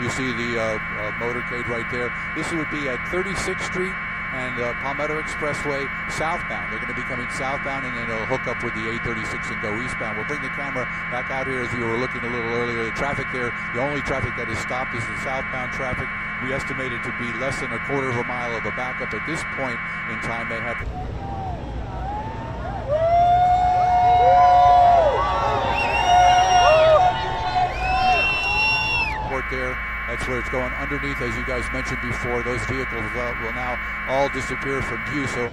You see the uh, uh, motorcade right there. This would be at 36th Street and uh, Palmetto Expressway southbound. They're going to be coming southbound and then it'll hook up with the 836 and go eastbound. We'll bring the camera back out here as you were looking a little earlier. The traffic there, the only traffic that is stopped is the southbound traffic. We estimate it to be less than a quarter of a mile of a backup at this point in time. They have. There. That's where it's going underneath, as you guys mentioned before. Those vehicles will now all disappear from view. So.